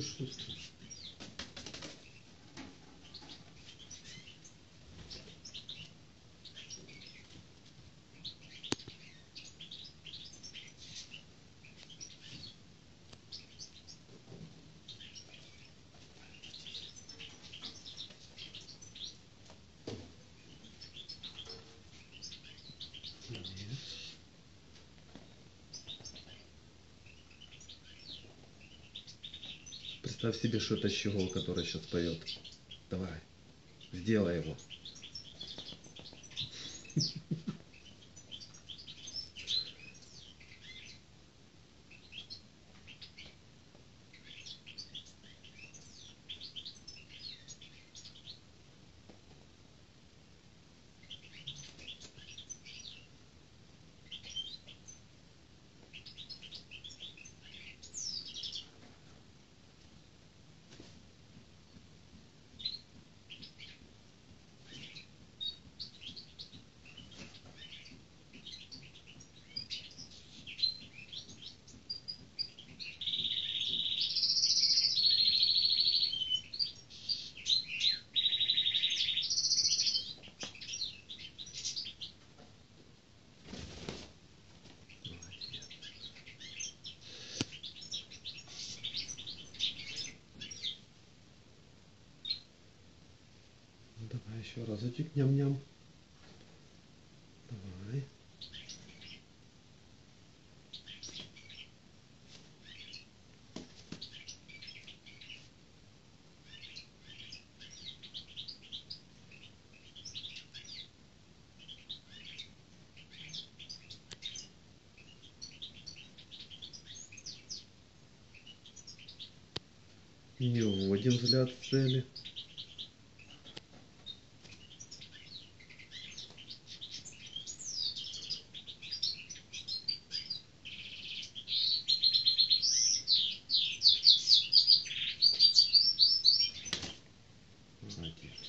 Кое-что Представь себе, что это щегол, который сейчас поет. Давай, сделай его. Еще разочек ням-ням. Давай. Не уводим взгляд с цели.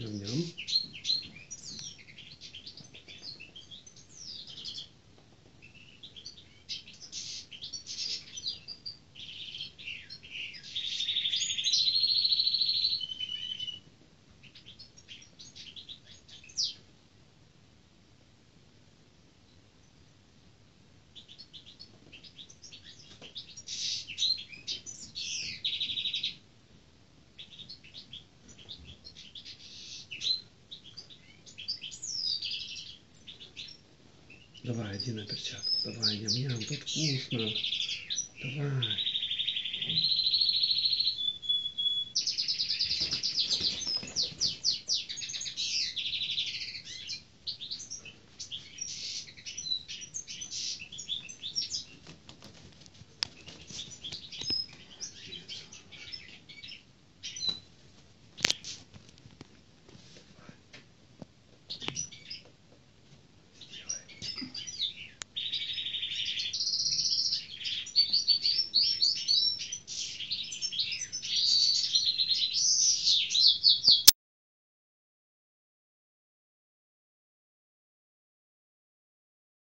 Ням-ням. Давай, иди на перчатку. Давай, ням-ням, тут вкусно. Давай.